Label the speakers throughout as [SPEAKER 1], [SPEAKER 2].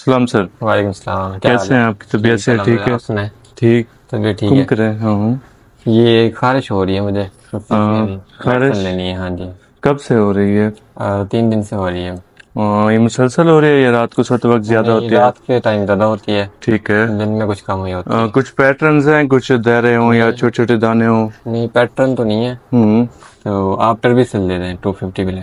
[SPEAKER 1] सलाम सर।
[SPEAKER 2] वालेकुम सलाम।
[SPEAKER 1] कैसे हैं आपकी तबीयत से ठीक है?
[SPEAKER 2] सुना
[SPEAKER 1] ठीक।
[SPEAKER 2] तबीयत ठीक है?
[SPEAKER 1] कर हाँ
[SPEAKER 2] ये खारिश हो रही है मुझे।
[SPEAKER 1] हाँ, खारिश?
[SPEAKER 2] लेनी है हाँ जी।
[SPEAKER 1] कब से हो रही है?
[SPEAKER 2] तीन दिन से हो रही है
[SPEAKER 1] हाँ, ये मुसलसल हो रही है या रात को सोते वक्त ज़्यादा होती है।
[SPEAKER 2] रात के टाइम ज़्यादा होती है।
[SPEAKER 1] ठीक है।
[SPEAKER 2] दिन में कुछ कम हुई होती
[SPEAKER 1] है। कुछ पैटर्न हैं कुछ दायरे हों या छोटे छोटे दाने हों?
[SPEAKER 2] नहीं पैटर्न तो नहीं है।
[SPEAKER 1] हम्म।
[SPEAKER 2] तो आप टर्बिसल दे दें टू फिफ्टी बिले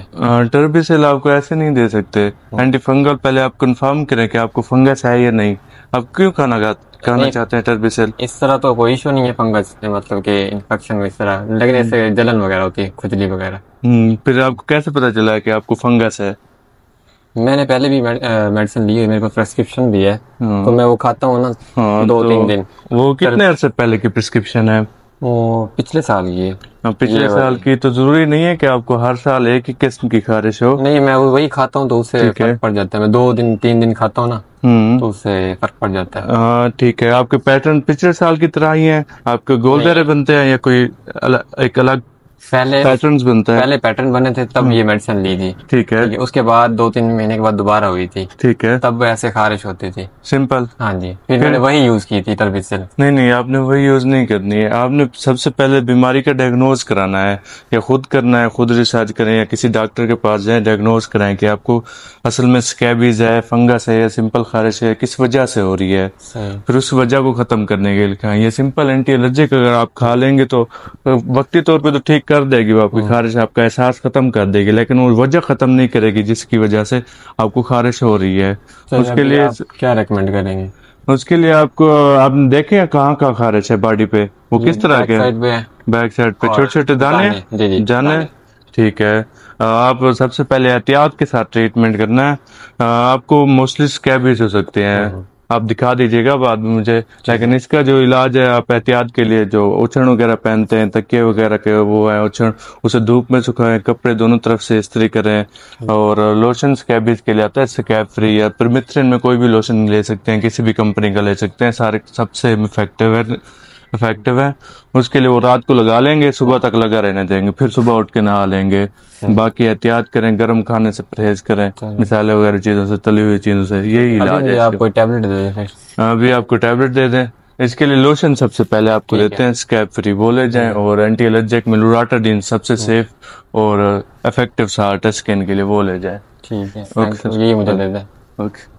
[SPEAKER 1] टर्बिसिल आपको ऐसे नहीं दे सकते। एंटी फंगल पहले आप कंफर्म करें कि आपको फंगस है या नहीं। आप क्यों खाना खाना चाहते हैं टर्बिसिल
[SPEAKER 2] इस तरह तो कोई इशू नहीं है फंगस मतलब कि इन्फेक्शन इस तरह। लगने से जलन वगैरह होती है खुजली वगैरह।
[SPEAKER 1] हम्म फिर आपको कैसे पता चला है कि आपको फंगस है?
[SPEAKER 2] मैंने पहले भी मेडिसिन ली है मेरे पास प्रेस्क्रिप्शन भी है।
[SPEAKER 1] हाँ।
[SPEAKER 2] तो मैं वो खाता हूँ ना
[SPEAKER 1] हाँ,
[SPEAKER 2] दो
[SPEAKER 1] तो
[SPEAKER 2] तीन दिन।
[SPEAKER 1] वो कितने अरसे पहले की प्रिस्क्रिप्शन है?
[SPEAKER 2] वो पिछले साल की है।
[SPEAKER 1] हाँ, पिछले साल की तो ज़रूरी नहीं है कि आपको हर साल एक ही किस्म की खारिश हो।
[SPEAKER 2] नहीं मैं वही खाता हूँ तो उससे फ़र्क पड़ जाता है। मैं दो दिन तीन दिन खाता हूँ ना
[SPEAKER 1] हम्म।
[SPEAKER 2] तो उससे फ़र्क पड़ जाता है।
[SPEAKER 1] हाँ ठीक है। आपके पैटर्न पिछले साल की तरह ही है? आपके गोल बनते हैं या कोई अलग, एक अलग
[SPEAKER 2] पहले
[SPEAKER 1] पैटर्न्स बनता है।
[SPEAKER 2] पहले पैटर्न बने थे तब ये मेडिसिन ली थी।
[SPEAKER 1] ठीक है।
[SPEAKER 2] ठीक उसके बाद दो तीन महीने के बाद दोबारा हुई थी।
[SPEAKER 1] ठीक है।
[SPEAKER 2] तब ऐसे खारिश होती थी।
[SPEAKER 1] सिंपल
[SPEAKER 2] हाँ जी। फिर मैंने वही यूज़ की थी टर्बिसिल
[SPEAKER 1] नहीं नहीं आपने वही यूज़ नहीं करनी है। आपने सबसे पहले बीमारी का डायग्नोज कराना है या खुद करना है खुद रिसर्च करें या किसी डॉक्टर के पास जाए डायग्नोज कराएँ कि आपको असल में स्कैबीज है फंगस है या सिंपल खारिश है किस वजह से हो रही है। फिर उस वजह को खत्म करने के लिए खाएँ ये सिंपल एंटी एलर्जिक अगर आप खा लेंगे तो वक्ती तौर पर तो ठीक कर देगी वो आपकी खारिश आपका एहसास खत्म कर देगी लेकिन वो वजह खत्म नहीं करेगी जिसकी वजह से आपको खारिश हो रही है। उसके लिए
[SPEAKER 2] क्या रेकमेंड करेंगे?
[SPEAKER 1] उसके लिए आपको आप देखे कहाँ कहाँ खारिश है बॉडी पे? वो किस तरह के
[SPEAKER 2] है।
[SPEAKER 1] बैक साइड पे। छोटे छोटे दाने? जाने? ठीक है। आप सबसे पहले एहतियात के साथ ट्रीटमेंट करना है। आपको मोस्टली स्कैबीज हो सकते हैं। आप दिखा दीजिएगा बाद में मुझे। लेकिन इसका जो इलाज है, आप एहतियात के लिए जो उछड़ वगैरह पहनते हैं, तकिए वगैरह के वो है उछण उसे धूप में सुखाएँ, कपड़े दोनों तरफ़ से इस्त्री करें और लोशन स्कैबिज के लिए आता है, स्कैब फ्री या परमिथ्रिन में कोई भी लोशन ले सकते हैं, किसी भी कंपनी का ले सकते हैं, सारे, सबसे इफ़ेक्टिव है। इफ़ेक्टिव है। उसके लिए वो रात को लगा लेंगे सुबह तक लगा रहने देंगे फिर सुबह उठ के नहा लेंगे। बाकी एहतियात करें गर्म खाने से परहेज करें मिसाले वगैरह चीज़ों से तली हुई चीज़ों से यही इलाज
[SPEAKER 2] अभी
[SPEAKER 1] है
[SPEAKER 2] मुझे टैबलेट दे दें
[SPEAKER 1] अभी आपको टैबलेट दे दें। इसके लिए लोशन सबसे पहले आपको देते हैं स्कैप फ्री बोले जाएँ और एंटी एलर्जिक में लुराटाडीन सबसे सेफ़ और इफ़ेक्टिव सा स्किन के लिए वो ले जाए।
[SPEAKER 2] ठीक है। यही मुझे दे दें।
[SPEAKER 1] ओके